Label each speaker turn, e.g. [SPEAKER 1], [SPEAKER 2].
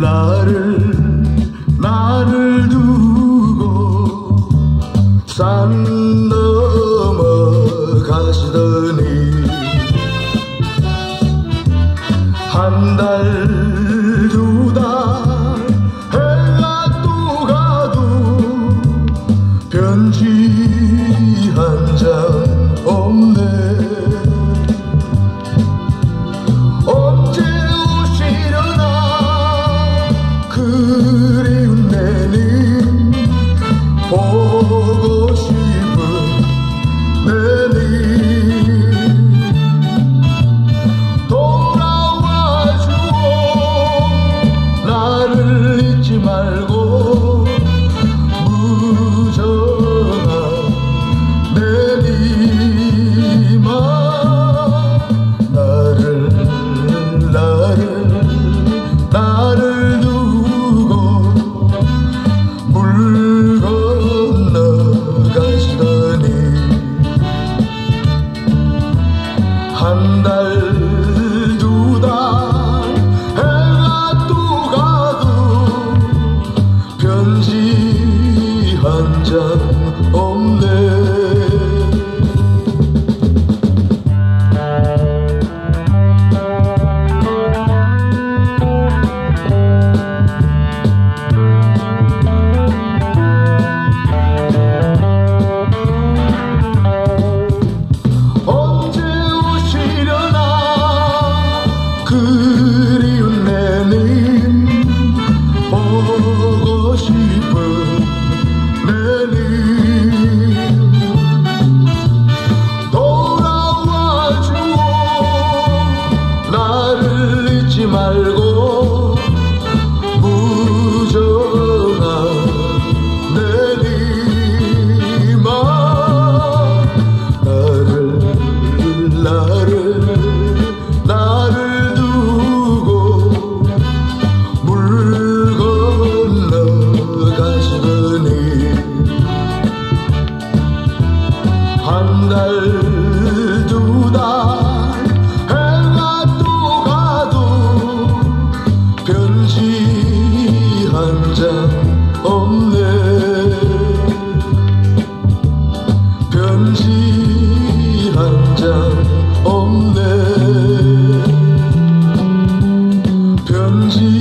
[SPEAKER 1] 나를 나를 두 远去的行 한장 없네. 여자 없네. 편지 한 장 없네. 편지